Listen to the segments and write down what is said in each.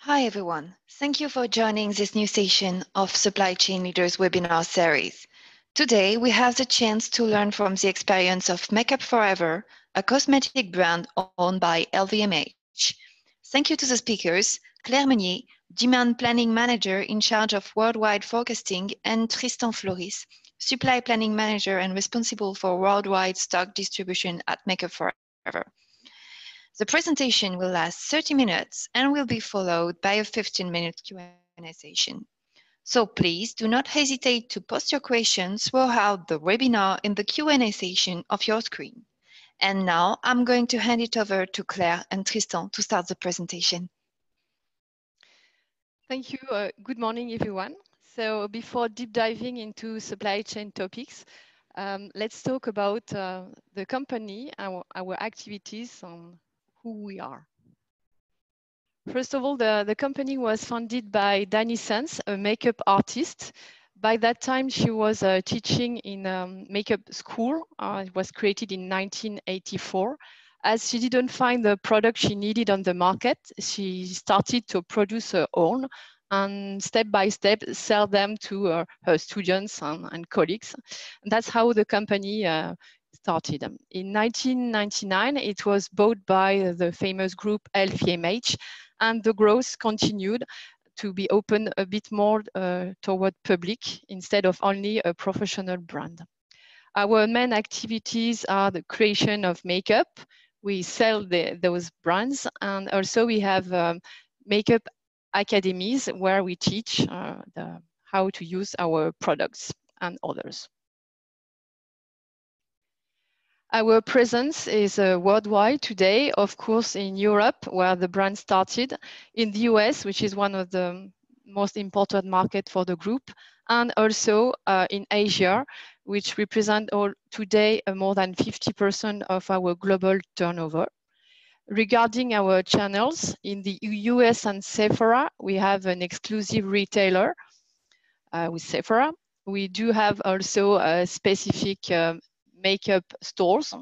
Hi, everyone. Thank you for joining this new session of Supply Chain Leaders webinar series. Today, we have the chance to learn from the experience of Make Up For Ever, a cosmetic brand owned by LVMH. Thank you to the speakers, Claire Meunier, Demand Planning Manager in charge of worldwide forecasting, and Tristan Floris, Supply Planning Manager and responsible for worldwide stock distribution at Make Up For Ever. The presentation will last 30 minutes and will be followed by a 15-minute Q&A session. So please do not hesitate to post your questions throughout the webinar in the Q&A session of your screen. And now I'm going to hand it over to Claire and Tristan to start the presentation. Thank you. Uh, good morning, everyone. So before deep diving into supply chain topics, um, let's talk about uh, the company, our, our activities, on who we are. First of all, the, the company was founded by Dany Sanz, a makeup artist. By that time, she was uh, teaching in um, makeup school. Uh, it was created in 1984. As she didn't find the product she needed on the market, she started to produce her own and step by step sell them to uh, her students and, and, colleagues. And that's how the company uh, started. In 1999, it was bought by the famous group LVMH, and the growth continued to be open a bit more uh, toward public instead of only a professional brand. Our main activities are the creation of makeup. We sell the, those brands, and also we have um, makeup academies where we teach uh, the, how to use our products and others. Our presence is uh, worldwide today, of course, in Europe, where the brand started, in the US, which is one of the most important market for the group, and also uh, in Asia, which represent all today uh, more than 50% of our global turnover. Regarding our channels, in the US and Sephora, we have an exclusive retailer uh, with Sephora. We do have also a specific um, makeup stores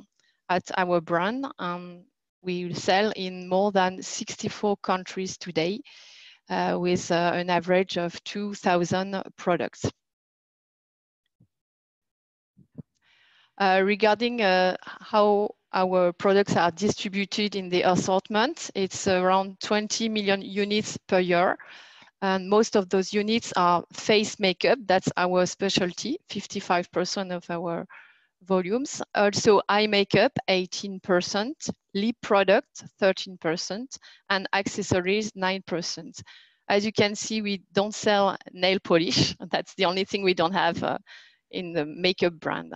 at our brand. Um, we sell in more than 64 countries today uh, with uh, an average of 2,000 products. Uh, regarding uh, how our products are distributed in the assortment, it's around 20 million units per year. And most of those units are face makeup. That's our specialty, 55% of our volumes. Also eye makeup, 18%, lip product, 13%, and accessories, 9%. As you can see, we don't sell nail polish. That's the only thing we don't have uh, in the makeup brand.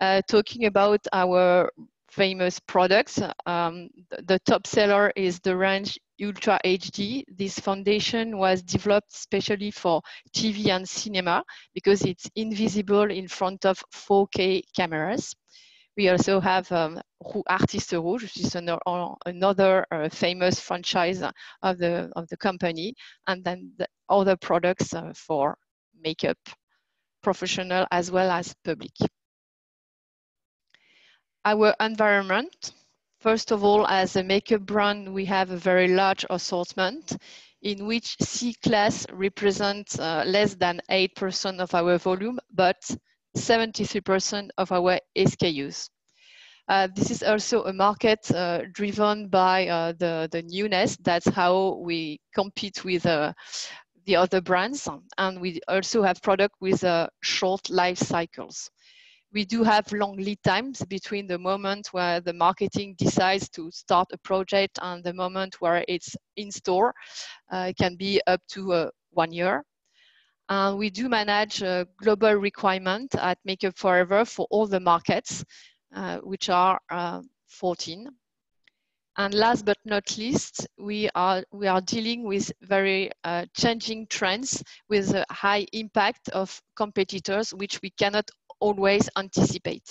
Uh, talking about our famous products. Um, the top seller is the range Ultra HD. This foundation was developed especially for TV and cinema because it's invisible in front of 4K cameras. We also have um, Artiste Rouge, which is another, another uh, famous franchise of the, of the company, and then the other products uh, for makeup, professional as well as public our environment. First of all, as a makeup brand, we have a very large assortment in which C-class represents uh, less than 8% of our volume, but 73% of our SKUs. Uh, this is also a market uh, driven by uh, the, the newness. That's how we compete with uh, the other brands. And we also have product with uh, short life cycles we do have long lead times between the moment where the marketing decides to start a project and the moment where it's in store. Uh, it can be up to uh, one year. And we do manage a global requirement at Make Up For Ever for all the markets, uh, which are uh, 14. And last but not least, we are, we are dealing with very uh, changing trends with a high impact of competitors, which we cannot always anticipate.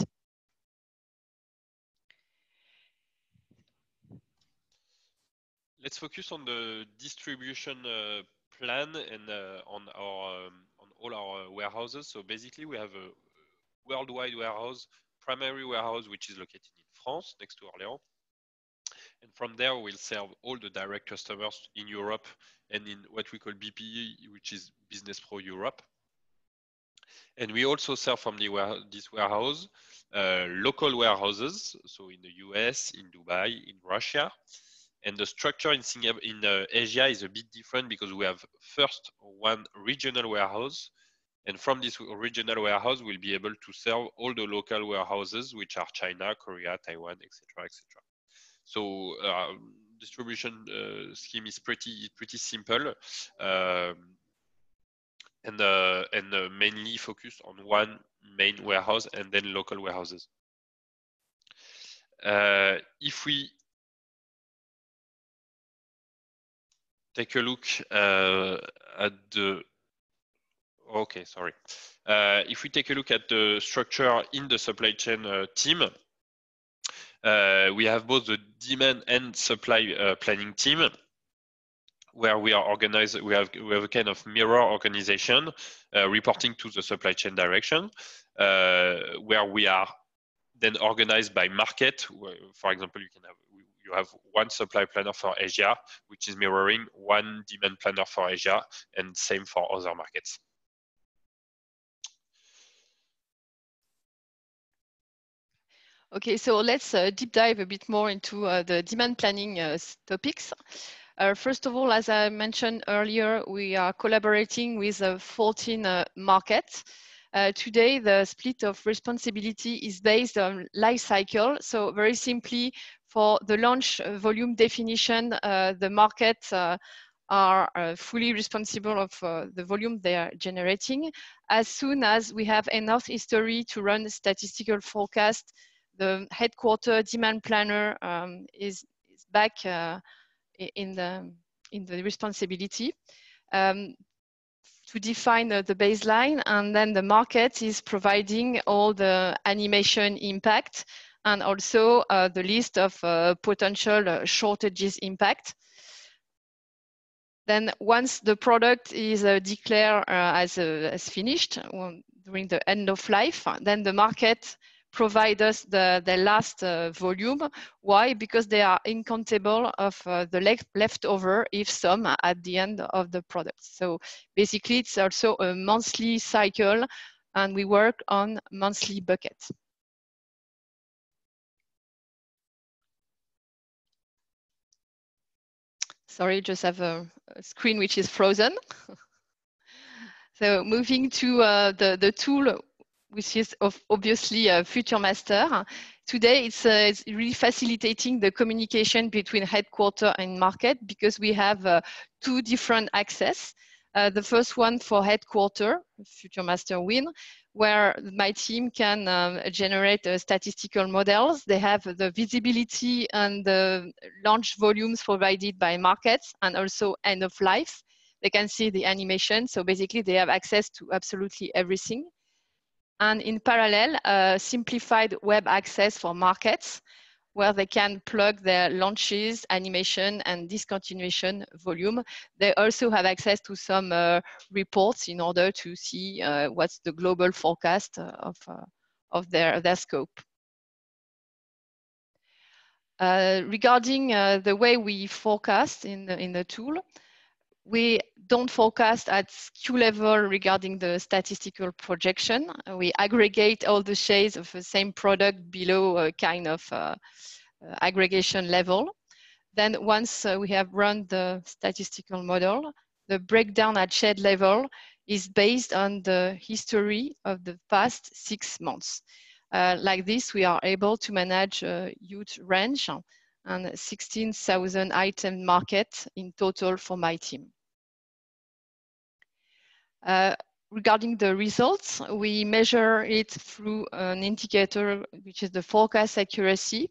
Let's focus on the distribution uh, plan and uh, on our um, on all our warehouses. So basically, we have a worldwide warehouse, primary warehouse, which is located in France, next to Orléans. And from there, we'll serve all the direct customers in Europe and in what we call BPE, which is Business Pro Europe. And we also serve from the, this warehouse uh, local warehouses, so in the US, in Dubai, in Russia. And the structure in, Singapore, in uh, Asia is a bit different because we have first one regional warehouse. And from this regional warehouse, we'll be able to serve all the local warehouses, which are China, Korea, Taiwan, etc., etc. So uh, distribution uh, scheme is pretty pretty simple. Um, and uh, and uh, mainly focused on one main warehouse and then local warehouses. Uh, if we take a look at the okay sorry if we take a look at the structure in the supply chain team we have both the demand and supply planning team where we are organized, we have we have a kind of mirror organization uh, reporting to the supply chain direction, uh, where we are then organized by market. For example, you can have you have one supply planner for Asia, which is mirroring one demand planner for Asia, and same for other markets. Okay, so let's uh, deep dive a bit more into uh, the demand planning uh, topics. Uh, first of all, as I mentioned earlier, we are collaborating with uh, 14 uh, markets. Uh, today, the split of responsibility is based on life cycle. So very simply, for the launch volume definition, uh, the markets uh, are fully responsible of the volume they are generating. As soon as we have enough history to run statistical forecast, the headquarter demand planner um, is, is back in the in the responsibility um, to define uh, the baseline and then the market is providing all the animation impact and also uh, the list of uh, potential uh, shortages impact. Then once the product is uh, declared uh, as, as finished during the end of life, then the market provide us the, the last uh, volume. Why? Because they are uncountable of uh, the le leftover, if some, at the end of the product. So basically, it's also a monthly cycle, and we work on monthly buckets. Sorry, just have a, a screen which is frozen. so moving to uh, the, the tool which is obviously a FuturMaster. Today, it's, uh, it's, really facilitating the communication between headquarter and market because we have uh, two different access. Uh, the first one for headquarter, FuturMaster Win, where my team can um, generate uh, statistical models. They have the visibility and the launch volumes provided by markets and also end of life. They can see the animation. So basically, they have access to absolutely everything and in parallel, simplified web access for markets where they can plug their launches, animation, and discontinuation volume. They also have access to some uh, reports in order to see uh, what's the global forecast uh, of, uh, of their, their scope. Uh, regarding the way we forecast in the, in the tool, we don't forecast at SKU level regarding the statistical projection. We aggregate all the shades of the same product below a kind of uh, uh, aggregation level. Then once uh, we have run the statistical model, the breakdown at shade level is based on the history of the past six months. Uh, like this, we are able to manage a huge range and 16,000 item market in total for my team. Uh, regarding the results, we measure it through an indicator, which is the forecast accuracy.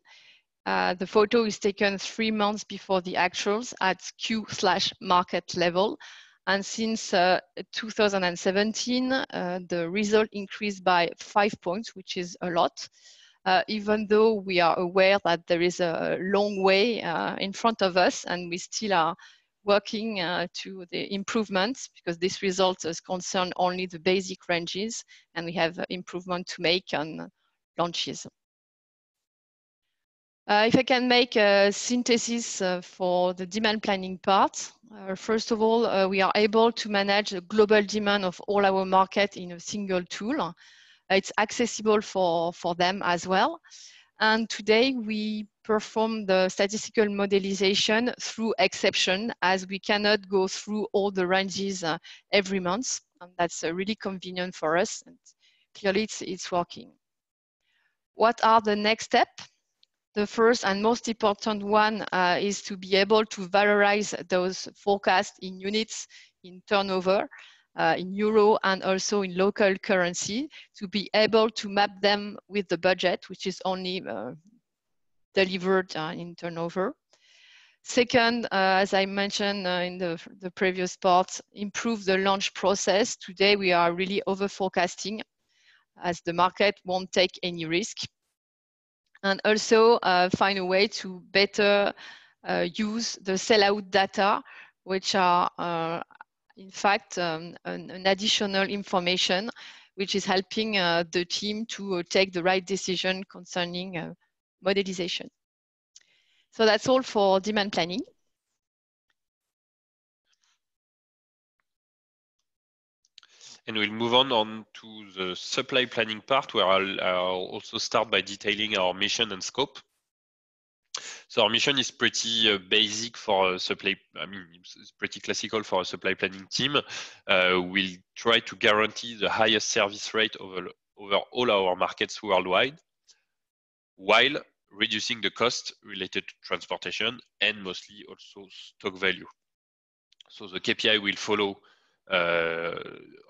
Uh, the photo is taken three months before the actuals at SKU slash market level. And since uh, 2017, uh, the result increased by five points, which is a lot. Uh, even though we are aware that there is a long way uh, in front of us and we still are working uh, to the improvements because this result is concerned only the basic ranges and we have improvement to make on launches. Uh, if I can make a synthesis uh, for the demand planning part, uh, first of all, uh, we are able to manage the global demand of all our market in a single tool. It's accessible for, for them as well. And today we perform the statistical modelization through exception as we cannot go through all the ranges uh, every month. And that's uh, really convenient for us. And clearly it's, it's working. What are the next steps? The first and most important one uh, is to be able to valorize those forecasts in units, in turnover, uh, in euro and also in local currency to be able to map them with the budget, which is only uh, delivered uh, in turnover. Second, uh, as I mentioned uh, in the, the previous part, improve the launch process. Today we are really over forecasting as the market won't take any risk and also find a way to better use the sellout data, which are in fact um, an, an, additional information which is helping uh, the team to uh, take the right decision concerning uh, modelization. So that's all for demand planning. And we'll move on, on to the supply planning part where I'll, I'll, also start by detailing our mission and scope. So our mission is pretty uh, basic for a supply, I mean, it's pretty classical for a supply planning team. Uh, we'll try to guarantee the highest service rate over, over all our markets worldwide while reducing the cost related to transportation and mostly also stock value. So the KPI will follow uh,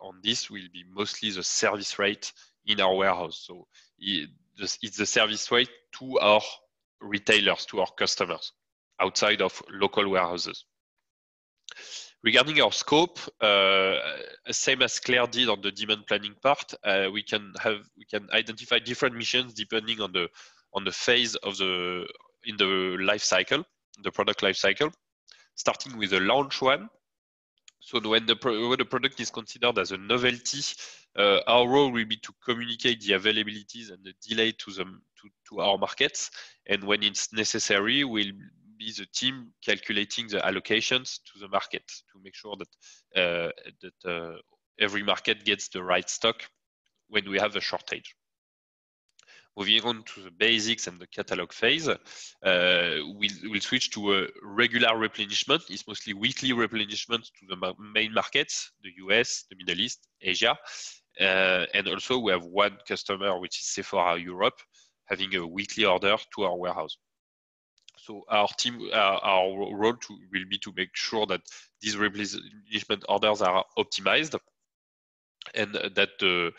on this will be mostly the service rate in our warehouse. So it's the service rate to our retailers, to our customers outside of local warehouses. Regarding our scope, uh, same as Claire did on the demand planning part, uh, we can have we can identify different missions depending on the on the phase of the in the life cycle, the product life cycle. Starting with the launch one, so when the, when the product is considered as a novelty, uh, our role will be to communicate the availabilities and the delay to them to, to our markets. And when it's necessary, we'll be the team calculating the allocations to the market to make sure that uh, that uh, every market gets the right stock when we have a shortage. Moving on to the basics and the catalog phase, uh, we'll, we'll, switch to a regular replenishment. It's mostly weekly replenishment to the main markets, the US, the Middle East, Asia. Uh, and also we have one customer, which is Sephora Europe, having a weekly order to our warehouse. So our team, uh, our role to, will be to make sure that these replenishment orders are optimized and that the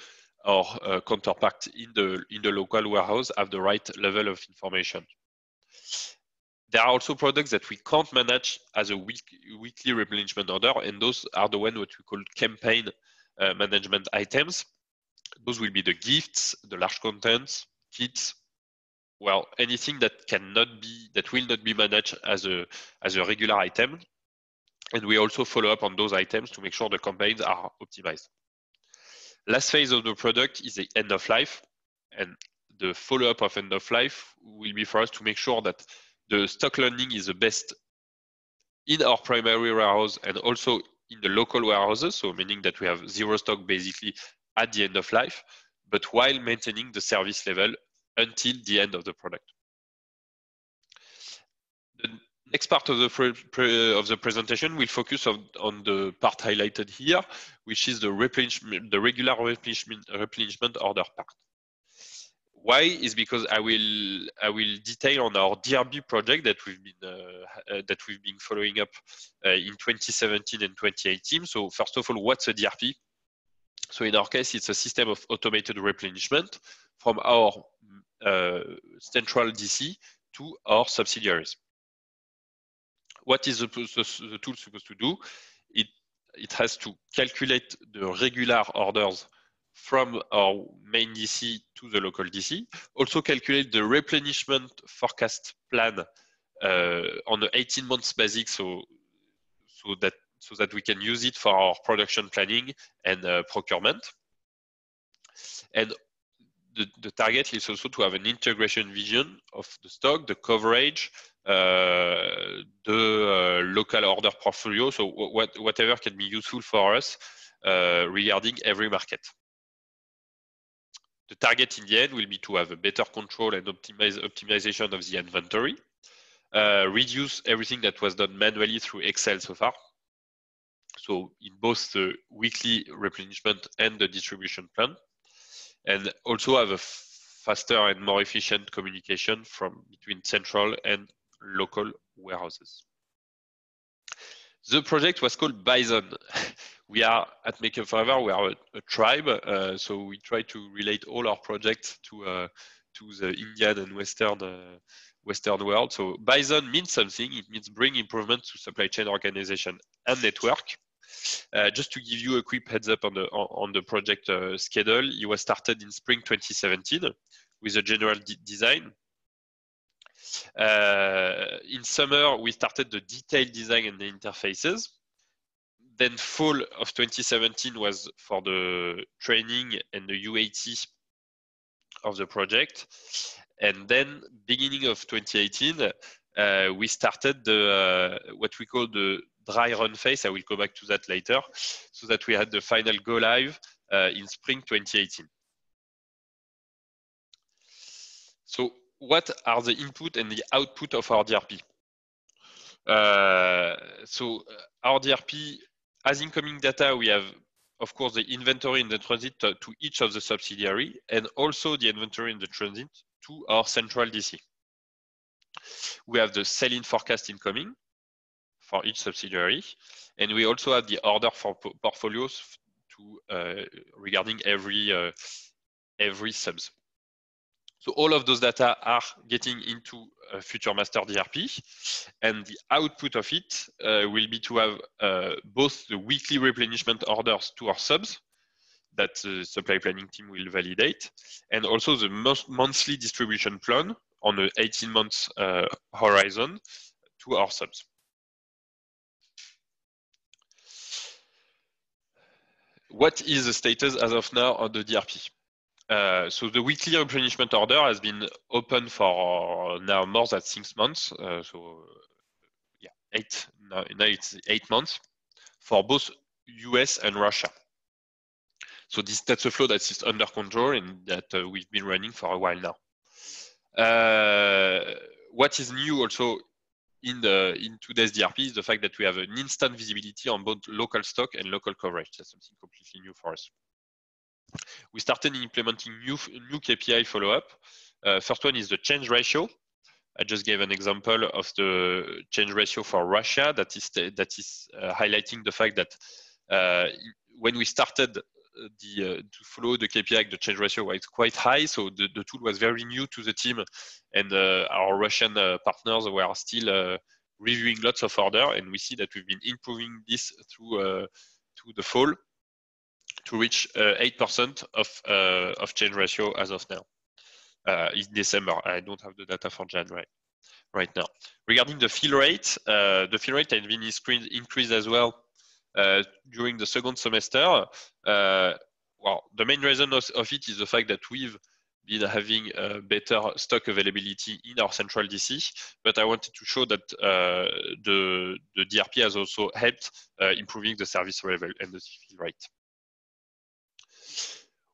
or uh, counterpart in the in the local warehouse have the right level of information. There are also products that we can't manage as a week, weekly replenishment order, and those are the one what we call campaign uh, management items. Those will be the gifts, the large contents, kits, well, anything that cannot be that will not be managed as a as a regular item. And we also follow up on those items to make sure the campaigns are optimized. Last phase of the product is the end of life. And the follow-up of end of life will be for us to make sure that the stock landing is the best in our primary warehouse and also in the local warehouses. So meaning that we have zero stock basically at the end of life, but while maintaining the service level until the end of the product. Next part of the, of the presentation will focus on, on the part highlighted here, which is the replenishment, the regular replenishment, replenishment order part. Why is because I will I will detail on our DRP project that we've been uh, uh, that we've been following up uh, in 2017 and 2018. So first of all, what's a DRP? So in our case, it's a system of automated replenishment from our uh, central DC to our subsidiaries what is the, the, the tool supposed to do? It, it has to calculate the regular orders from our main DC to the local DC. Also calculate the replenishment forecast plan uh, on an 18 months basis, so so that so that we can use it for our production planning and uh, procurement. And the, the target is also to have an integration vision of the stock, the coverage, the uh, local order portfolio. So what, whatever can be useful for us uh, regarding every market. The target in the end will be to have a better control and optimize, optimization of the inventory, uh, reduce everything that was done manually through Excel so far. So in both the weekly replenishment and the distribution plan, and also have a faster and more efficient communication from between central and local warehouses. The project was called Bison. we are at Make Up For Ever, we are a, a tribe, uh, so we try to relate all our projects to uh, to the Indian and Western uh, Western world. So Bison means something. It means bring improvement to supply chain organization and network. Uh, just to give you a quick heads up on the on, the project uh, schedule, it was started in spring 2017 with a general design. Uh, in summer, we started the detailed design and the interfaces. Then fall of 2017 was for the training and the UAT of the project. And then beginning of 2018, uh, we started the uh, what we call the dry run phase. I will go back to that later, so that we had the final go live uh, in spring 2018. So what are the input and the output of our DRP? Uh, so uh, our DRP, as incoming data, we have, of course, the inventory in the transit to, to each of the subsidiary, and also the inventory in the transit to our central DC. We have the sell-in forecast incoming for each subsidiary, and we also have the order for portfolios to uh, regarding every uh, every subs. So all of those data are getting into a FuturMaster DRP, and the output of it uh, will be to have uh, both the weekly replenishment orders to our subs that the supply planning team will validate, and also the monthly distribution plan on an 18 months uh, horizon to our subs. What is the status as of now on the DRP? Uh, so the weekly replenishment order has been open for now more than six months. Uh, so yeah, eight now, now it's eight months for both US and Russia. So this that's a flow that is under control and that uh, we've been running for a while now. Uh, what is new also in the in today's DRP is the fact that we have an instant visibility on both local stock and local coverage. That's something completely new for us. We started implementing new new KPI follow-up. Uh, first one is the change ratio. I just gave an example of the change ratio for Russia that is that is uh, highlighting the fact that uh, when we started the uh, to follow the KPI, the change ratio was quite high. So the, the tool was very new to the team, and uh, our Russian uh, partners were still reviewing lots of order, and we see that we've been improving this through to the fall to reach 8% of of change ratio as of now. in December, I don't have the data for January right now. Regarding the fill rate, uh, the fill rate has been increased as well uh, during the second semester. Uh, well, the main reason of, of, it is the fact that we've been having better stock availability in our central DC, but I wanted to show that uh, the, the DRP has also helped uh, improving the service level and the fill rate.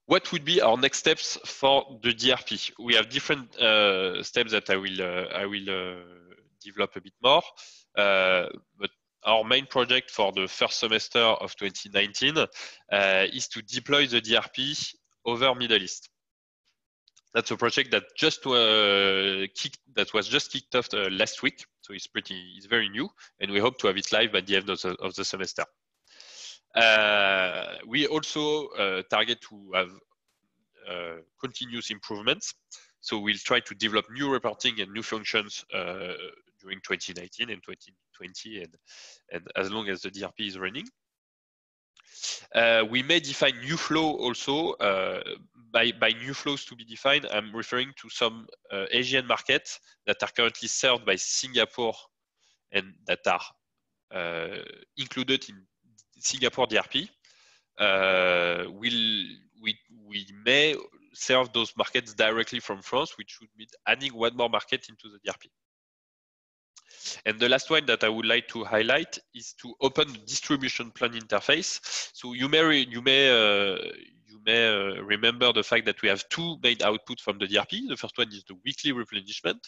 What would be our next steps for the DRP? We have different uh, steps that I will I will develop a bit more, but our main project for the first semester of 2019 uh, is to deploy the DRP over Middle East. That's a project that just uh, kicked, that was just kicked off uh, last week, so it's pretty it's very new, and we hope to have it live by the end of the, of the semester. Uh, we also uh, target to have uh, continuous improvements. So we'll try to develop new reporting and new functions during 2019 and 2020 and, and as long as the DRP is running. Uh, we may define new flow also. Uh, by, by new flows to be defined, I'm referring to some uh, Asian markets that are currently served by Singapore and that are uh, included in Singapore DRP. Uh, we'll, we, we may serve those markets directly from France, which would mean adding one more market into the DRP. And the last one that I would like to highlight is to open the distribution plan interface. So you may you may uh, you may uh, remember the fact that we have two main outputs from the DRP. The first one is the weekly replenishment.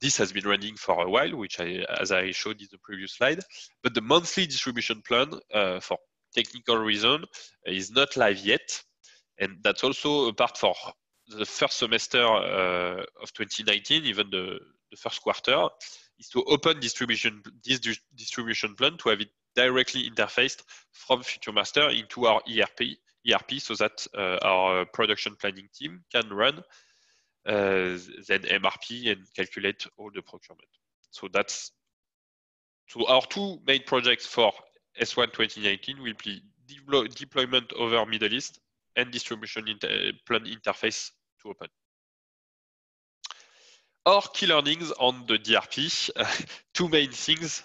This has been running for a while, which I, as I showed in the previous slide. But the monthly distribution plan, uh, for technical reason, is not live yet, and that's also a part for the first semester uh, of 2019, even the, the first quarter is to open distribution this distribution plan to have it directly interfaced from FuturMaster into our ERP, ERP so that uh, our production planning team can run then MRP and calculate all the procurement. So that's so our two main projects for S1 2019 will be deployment over Middle East and distribution inter plan interface to open. Our key learnings on the DRP, two main things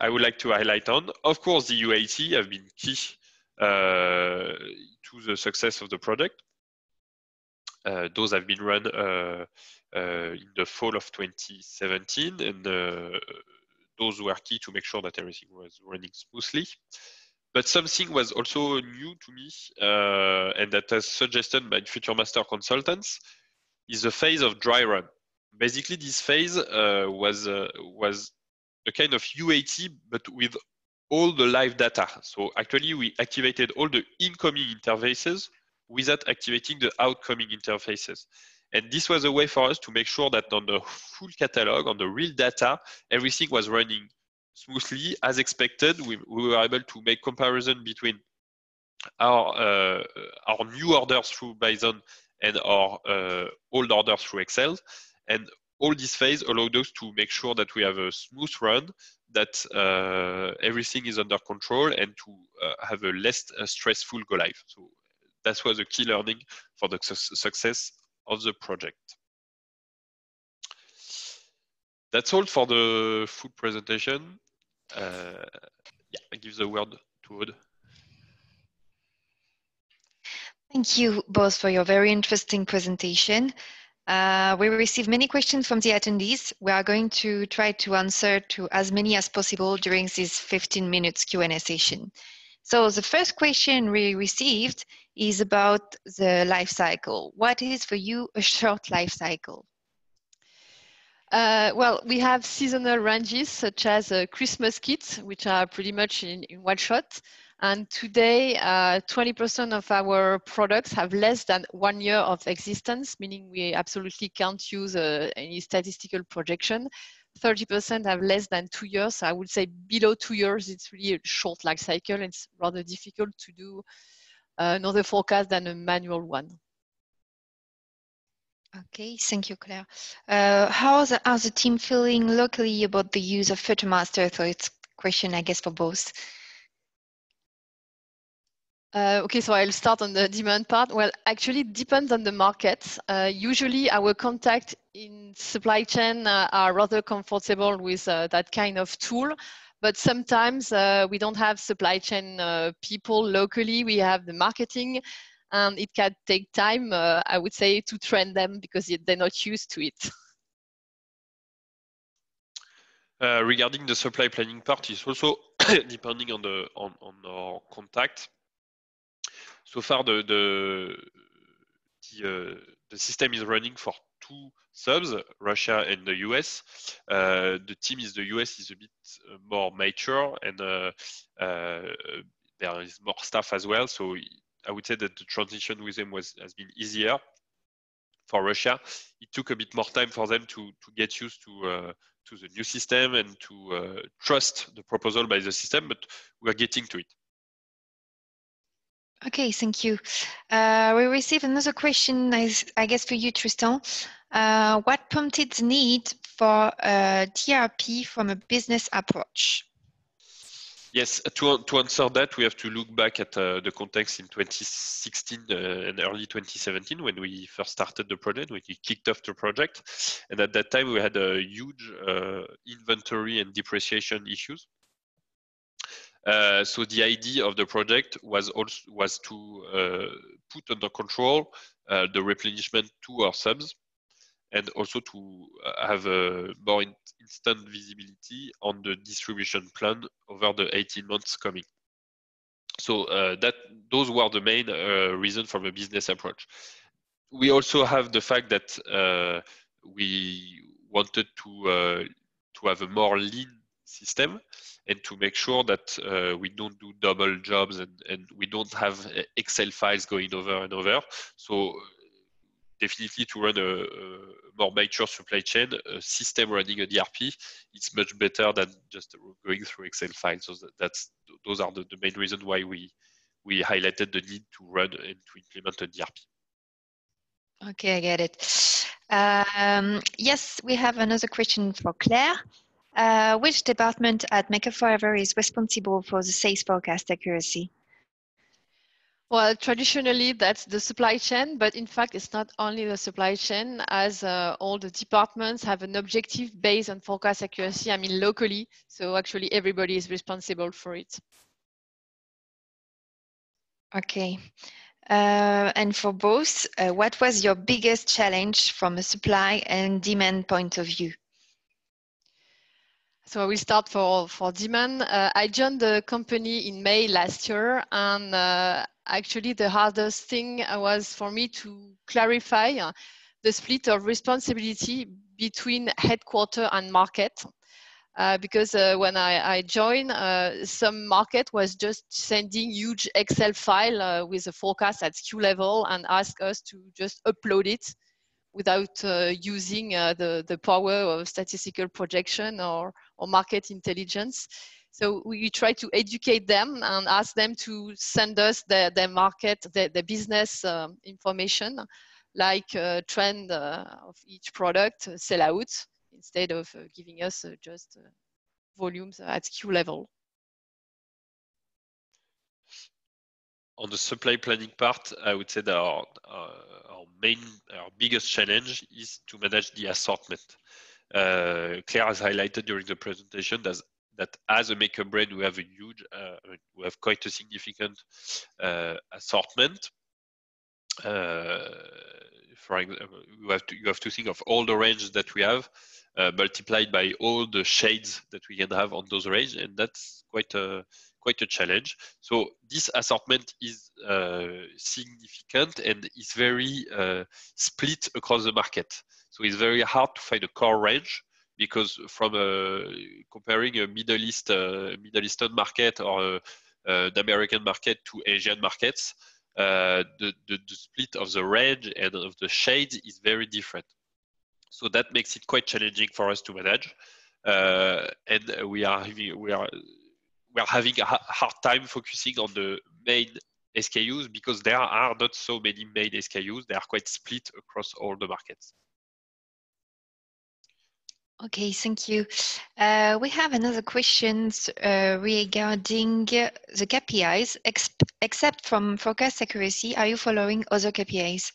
I would like to highlight on. Of course, the UAT have been key uh, to the success of the project. Uh, those have been run uh, uh, in the fall of 2017, and those were key to make sure that everything was running smoothly. But something was also new to me, and that was suggested by FuturMaster consultants, is the phase of dry run basically this phase was was a kind of UAT, but with all the live data. So actually, we activated all the incoming interfaces without activating the outgoing interfaces. And this was a way for us to make sure that on the full catalog, on the real data, everything was running smoothly as expected. We, we were able to make comparison between our uh, our new orders through Bison and our uh, old orders through Excel. And all this phase allowed us to make sure that we have a smooth run, that uh, everything is under control, and to uh, have a less uh, stressful go live. So that was a key learning for the su success of the project. That's all for the full presentation. Uh, yeah, I give the word to Aude. Thank you both for your very interesting presentation. Uh, we received many questions from the attendees. We are going to try to answer to as many as possible during this 15 minutes Q&A session. So the first question we received is about the life cycle. What is for you a short life cycle? Uh, well, we have seasonal ranges such as uh, Christmas kits, which are pretty much in, in one shot. And today, 20% uh, of our products have less than one year of existence, meaning we absolutely can't use uh, any statistical projection. 30% have less than two years. So I would say below two years, it's really a short life cycle. It's rather difficult to do another forecast than a manual one. Okay, thank you, Claire. Uh, how are the, are the team feeling locally about the use of FuturMaster? So it's a question, I guess, for both. Uh, okay, so I'll start on the demand part. Well, actually, it depends on the market. Uh, usually, our contact in supply chain uh, are rather comfortable with uh, that kind of tool. But sometimes uh, we don't have supply chain uh, people locally. We have the marketing, and it can take time, I would say, to train them because they're not used to it. regarding the supply planning part, is also depending on the on, on our contact so far the the the, uh, the system is running for two subs, Russia and the US. Uh, the team is the US is a bit uh, more mature and uh, uh, there is more staff as well. So I would say that the transition with them was has been easier. For Russia, it took a bit more time for them to to get used to uh, to the new system and to trust the proposal by the system, but we are getting to it. Okay, thank you. Uh, we received another question, I guess, for you, Tristan. Uh, what prompted the need for a DRP from a business approach? Yes, to, to answer that, we have to look back at uh, the context in 2016 uh, and early 2017 when we first started the project, when we kicked off the project. And at that time, we had a huge uh, inventory and depreciation issues. Uh, so the idea of the project was also was to uh, put under control uh, the replenishment to our subs, and also to uh, have a more in instant visibility on the distribution plan over the 18 months coming. So uh, that those were the main uh, for the business approach. We also have the fact that we wanted to to have a more lean system and to make sure that uh, we don't do double jobs and, and we don't have Excel files going over and over. So definitely to run a, a, more mature supply chain, a system running a DRP, it's much better than just going through Excel files. So that's those are the, the main reasons why we we highlighted the need to run and to implement a DRP. Okay, I get it. Um, yes, we have another question for Claire. Uh, which department at Make Up For Ever is responsible for the sales forecast accuracy? Well, traditionally that's the supply chain, but in fact it's not only the supply chain as uh, all the departments have an objective based on forecast accuracy, I mean locally. So actually everybody is responsible for it. Okay. Uh, and for both, uh, what was your biggest challenge from a supply and demand point of view? So I will start for, for demand. Uh, I joined the company in May last year, and uh, actually the hardest thing was for me to clarify uh, the split of responsibility between headquarter and market. Uh, because uh, when I, I joined, uh, some market was just sending huge Excel file uh, with a forecast at SKU level and ask us to just upload it without uh, using the, the power of statistical projection or, or market intelligence. So we try to educate them and ask them to send us the, the market, the, the business uh, information, like uh, trend uh, of each product, uh, sell out, instead of giving us just volumes at SKU level. On the supply planning part, I would say that our, our main, our biggest challenge is to manage the assortment. Uh, Claire has highlighted during the presentation that, that as a makeup brand, we have a huge, uh, we have quite a significant uh, assortment. Uh, for example, you have to you have to think of all the range that we have uh, multiplied by all the shades that we can have on those range, and that's quite a quite a challenge. So this assortment is uh, significant and is very uh, split across the market. So it's very hard to find a core range because from uh, comparing a Middle East, uh, Middle Eastern market or uh, uh, the American market to Asian markets, the, the, the split of the range and of the shades is very different. So that makes it quite challenging for us to manage. and we are we are we are having a hard time focusing on the main SKUs because there are not so many main SKUs. They are quite split across all the markets. Okay, thank you. Uh, we have another question uh, regarding the KPIs. Ex except from forecast accuracy, are you following other KPIs?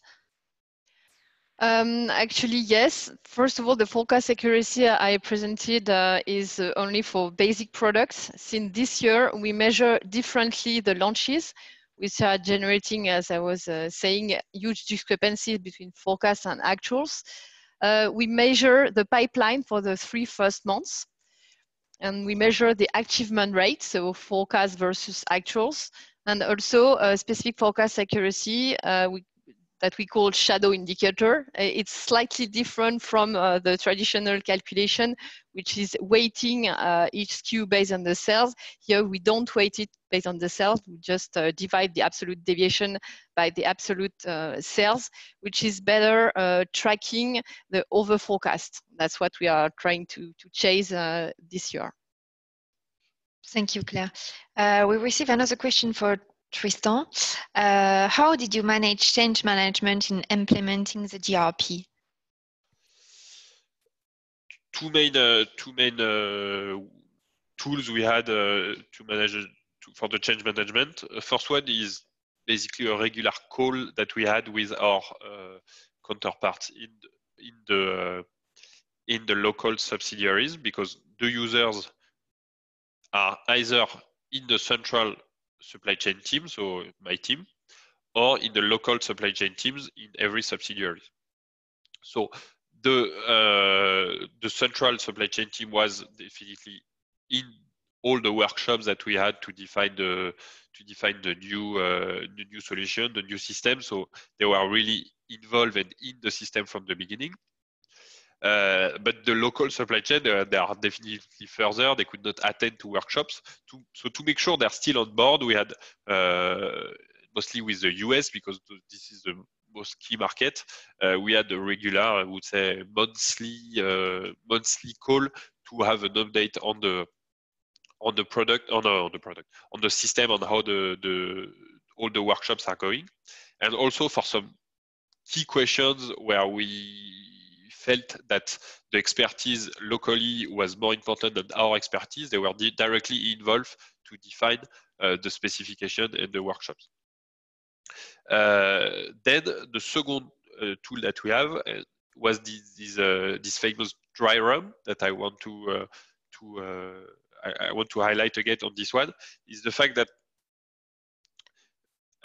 Um, actually, yes. First of all, the forecast accuracy I presented uh, is only for basic products. Since this year, we measure differently the launches, which are generating, as I was uh, saying, huge discrepancies between forecasts and actuals. Uh, we measure the pipeline for the three first months, and we measure the achievement rate, so forecast versus actuals, and also uh, specific forecast accuracy. Uh, we that we call shadow indicator. Uh, it's slightly different from uh, the traditional calculation, which is weighting uh, each SKU based on the cells. Here we don't weight it based on the cells, we just uh, divide the absolute deviation by the absolute uh, sales, which is better uh, tracking the over forecast. That's what we are trying to, to chase this year. Thank you, Claire. we receive another question for Tristan. Uh, how did you manage change management in implementing the DRP? Two main, uh, two main uh, tools we had uh, to manage to, for the change management. first one is basically a regular call that we had with our uh, counterparts in in the in the local subsidiaries because the users are either in the central supply chain team, so my team, or in the local supply chain teams in every subsidiary. So the uh, the central supply chain team was definitely in all the workshops that we had to define the to define the new uh, the new solution, the new system. So they were really involved and in the system from the beginning. Uh, but the local supply chain, uh, they are definitely further. They could not attend to workshops. To, so to make sure they're still on board, we had uh, mostly with the US because this is the most key market. Uh, we had a regular, I would say, monthly uh, monthly call to have an update on the on the product, on, on the product, on the system, on how the the all the workshops are going, and also for some key questions where we felt that the expertise locally was more important than our expertise. They were directly involved to define uh, the specification and the workshops. Uh, then the second uh, tool that we have uh, was this, this, uh, this, famous dry run that I want to uh, to I, I want to highlight again on this one is the fact that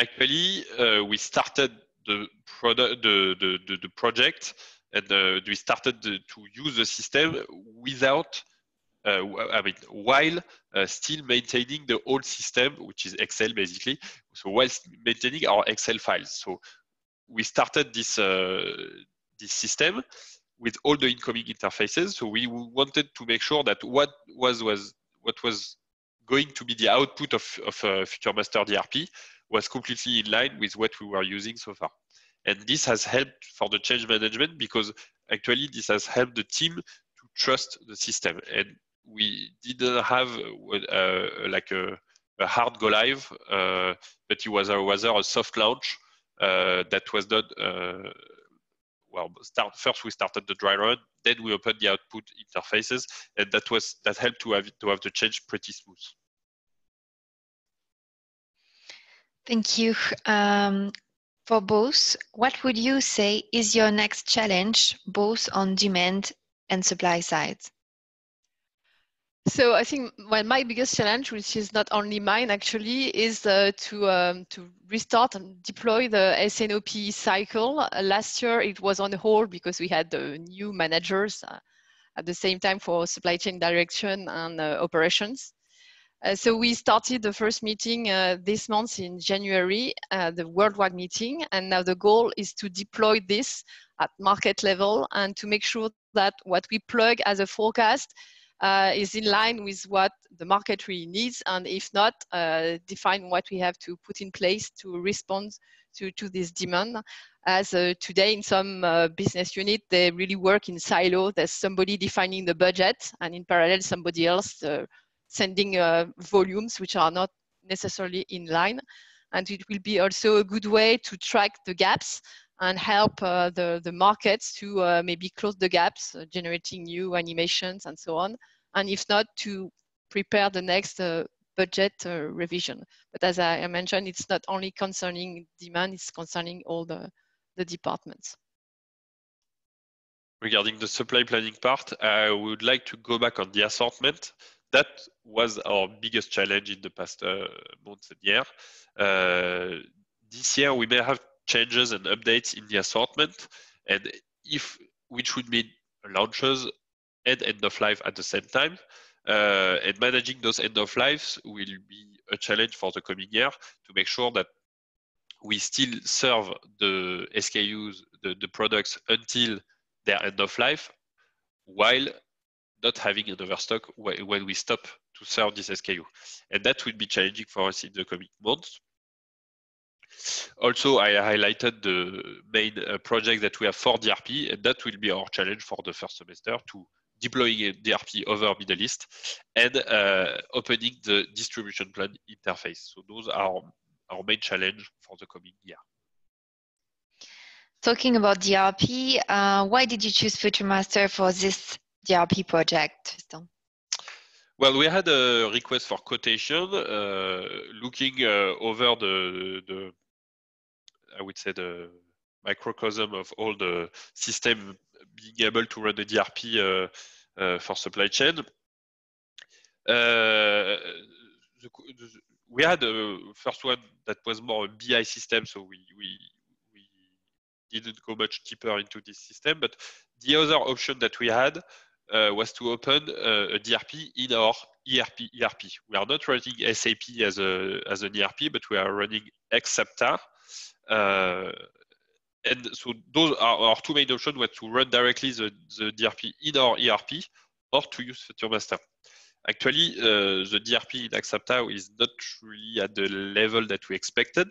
actually we started the product the, the, the project and uh, we started to use the system without uh, I mean, while uh, still maintaining the old system, which is Excel basically. So while maintaining our Excel files. So we started this uh, this system with all the incoming interfaces. So we wanted to make sure that what was was what was going to be the output of, of uh, FuturMaster DRP was completely in line with what we were using so far. And this has helped for the change management because actually this has helped the team to trust the system. And we didn't have uh, like a, a, hard go live, uh, but it was a, rather a soft launch uh, that was done. Uh, well, start, first we started the dry run, then we opened the output interfaces, and that was that helped to have to have the change pretty smooth. Thank you. Um, for both, what would you say is your next challenge, both on demand and supply side? So I think well, my biggest challenge, which is not only mine actually, is uh, to um, to restart and deploy the S&OP cycle. Uh, last year it was on hold because we had the new managers uh, at the same time for supply chain direction and uh, operations. Uh, so we started the first meeting uh, this month in January, uh, the worldwide meeting, and now the goal is to deploy this at market level and to make sure that what we plug as a forecast uh, is in line with what the market really needs, and if not, uh, define what we have to put in place to respond to, to this demand. As uh, today in some business unit, they really work in silo. There's somebody defining the budget, and in parallel, somebody else sending uh, volumes which are not necessarily in line. And it will be also a good way to track the gaps and help uh, the, the markets to uh, maybe close the gaps, uh, generating new animations and so on. And if not, to prepare the next uh, budget uh, revision. But as I mentioned, it's not only concerning demand, it's concerning all the, the departments. Regarding the supply planning part, I would like to go back on the assortment that was our biggest challenge in the past uh, months and year. Uh, this year, we may have changes and updates in the assortment, and if which would mean launches and end of life at the same time. Uh, and managing those end of lives will be a challenge for the coming year to make sure that we still serve the SKUs, the, the products until their end of life, while not having an overstock when we stop to serve this SKU. And that will be challenging for us in the coming months. Also, I highlighted the main uh, project that we have for DRP, and that will be our challenge for the first semester to deploying DRP over Middle East and uh, opening the distribution plan interface. So those are our main challenge for the coming year. Talking about DRP, uh, why did you choose FuturMaster for this DRP project, Well, we had a request for quotation, uh, looking uh, over the, the, I would say the microcosm of all the system being able to run the DRP uh, uh, for supply chain. Uh, we had a first one that was more a BI system, so we, we, we didn't go much deeper into this system. But the other option that we had uh, was to open uh, a DRP in our ERP. ERP. We are not running SAP as a as an ERP, but we are running Axapta. Uh, and so those are our two main options: were to run directly the, the DRP in our ERP or to use FuturMaster. Actually, uh, the DRP in Axapta is not really at the level that we expected.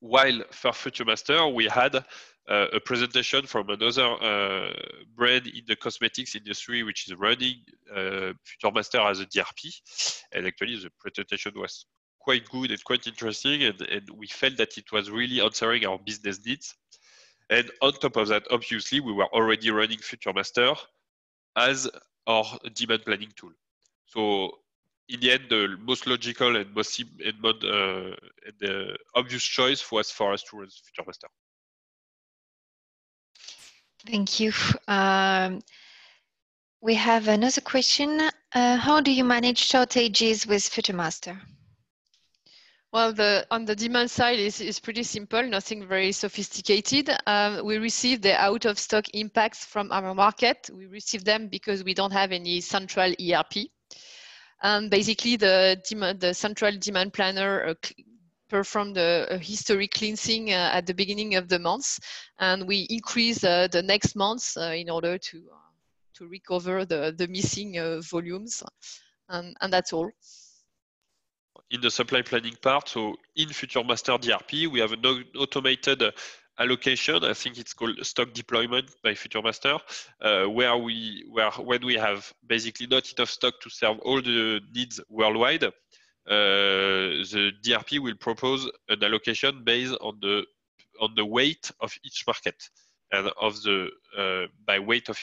While for FuturMaster, we had uh, a presentation from another uh, brand in the cosmetics industry, which is running uh, FuturMaster as a DRP. And actually, the presentation was quite good and quite interesting. And, and we felt that it was really answering our business needs. And on top of that, obviously, we were already running FuturMaster as our demand planning tool. So in the end, the most logical and most and, uh, and uh, obvious choice was for us to run FuturMaster. Thank you. Um, we have another question. Uh, how do you manage shortages with FuturMaster? Well, the, on the demand side is, is pretty simple, nothing very sophisticated. Um, we receive the out of stock impacts from our market. We receive them because we don't have any central ERP. Um, basically, the, demand, the central demand planner uh, perform the history cleansing uh, at the beginning of the month, and we increase uh, the next month uh, in order to to recover the the missing volumes, and, and that's all. In the supply planning part, so in FuturMaster DRP, we have an automated allocation. I think it's called stock deployment by FuturMaster, uh, where we where when we have basically not enough stock to serve all the needs worldwide, the DRP will propose an allocation based on the on the weight of each market and of the uh, by weight of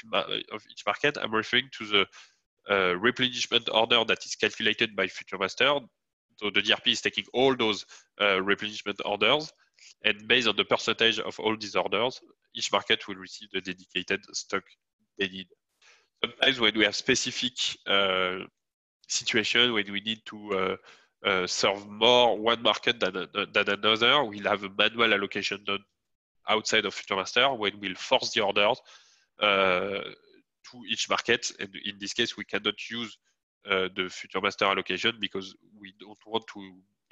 of each market. I'm referring to the uh, replenishment order that is calculated by FuturMaster. So the DRP is taking all those uh, replenishment orders and based on the percentage of all these orders, each market will receive the dedicated stock they need. Sometimes when we have specific uh, situation when we need to uh, uh, serve more one market than, than another, we'll have a manual allocation done outside of FuturMaster when we'll force the orders uh, to each market. And in this case, we cannot use uh, the FuturMaster allocation because we don't want to,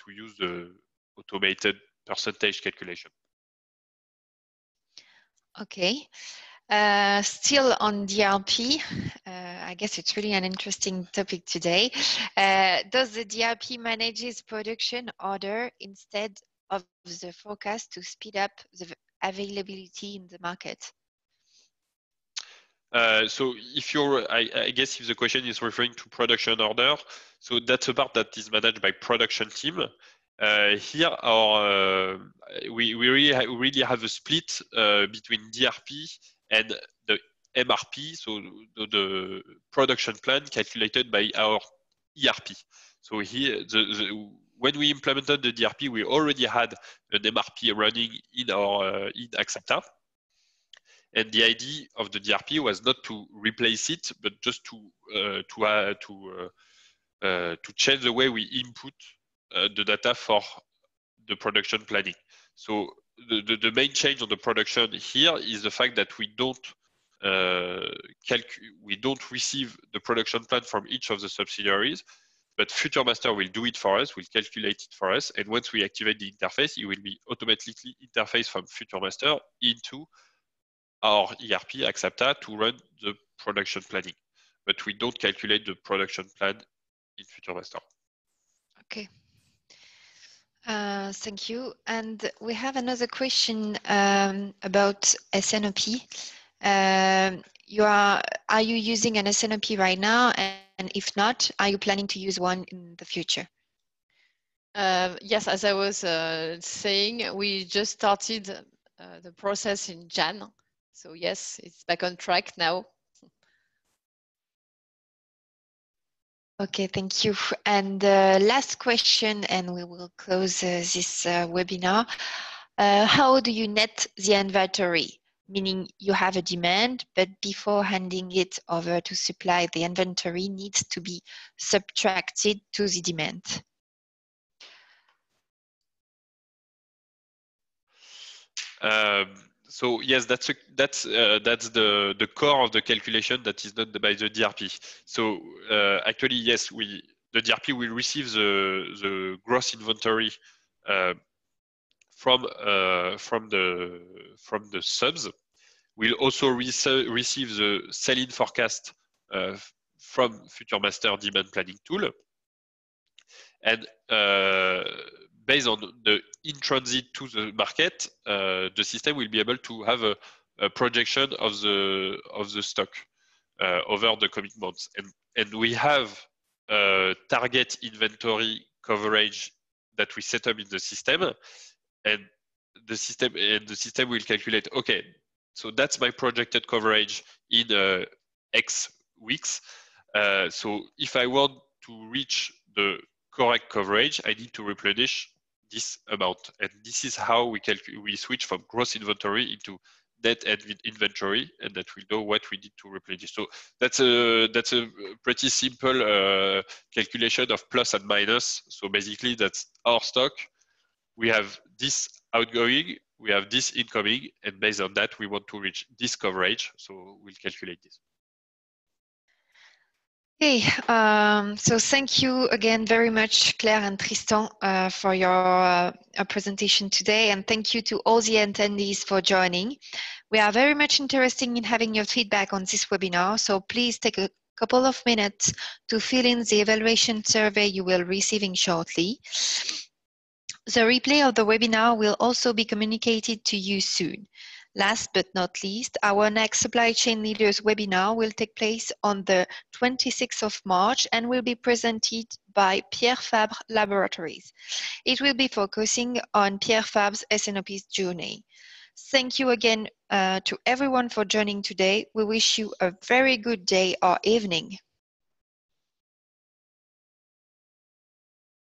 to use the automated percentage calculation. Okay. Uh, still on DRP, uh, I guess it's really an interesting topic today. Uh, does the DRP manages production order instead of the forecast to speed up the availability in the market? Uh, so if you're, I, I, guess if the question is referring to production order, so that's a part that is managed by production team. Uh, here, our, uh, we, we really, really have a split uh, between DRP and the MRP, so the, the, production plan calculated by our ERP. So here, the, the, when we implemented the DRP, we already had an MRP running in our uh, in Axapta. And the idea of the DRP was not to replace it, but just to uh, to uh, to uh, to change the way we input uh, the data for the production planning. So the, the, the, main change on the production here is the fact that we don't uh, we don't receive the production plan from each of the subsidiaries, but FuturMaster will do it for us, will calculate it for us, and once we activate the interface, it will be automatically interfaced from FuturMaster into our ERP Axapta to run the production planning. But we don't calculate the production plan in FuturMaster. Okay. Uh, thank you. And we have another question um, about SNOP. Um, you are, are you using an SNOP right now? And if not, are you planning to use one in the future? Uh, yes, as I was uh, saying, we just started uh, the process in Jan. So yes, it's back on track now. Okay, thank you. And uh, last question, and we will close uh, this uh, webinar. Uh, how do you net the inventory? Meaning you have a demand, but before handing it over to supply, the inventory needs to be subtracted to the demand. Um, so yes, that's a, that's uh, that's the the core of the calculation that is done by the DRP. So uh, actually, yes, we the DRP will receive the the gross inventory uh, from uh, from the from the subs. We'll also receive the sell-in forecast uh, from FuturMaster demand planning tool, and uh, based on the in transit to the market, uh, the system will be able to have a, a projection of the of the stock uh, over the coming months, and and we have a target inventory coverage that we set up in the system, and the system and the system will calculate. Okay, so that's my projected coverage in uh, X weeks. Uh, so if I want to reach the correct coverage, I need to replenish this amount. And this is how we we switch from gross inventory into net inventory, and that we know what we need to replenish. So that's a that's a pretty simple uh, calculation of plus and minus. So basically, that's our stock. We have this outgoing, we have this incoming, and based on that, we want to reach this coverage. So we'll calculate this. Okay, um, so thank you again very much, Claire and Tristan, uh, for your uh, presentation today, and thank you to all the attendees for joining. We are very much interested in having your feedback on this webinar, so please take a couple of minutes to fill in the evaluation survey you will receiving shortly. The replay of the webinar will also be communicated to you soon. Last but not least, our next Supply Chain Leaders webinar will take place on the 26th of March and will be presented by Pierre Fabre Laboratories. It will be focusing on Pierre Fabre's S&OP's journey. Thank you again uh, to everyone for joining today. We wish you a very good day or evening.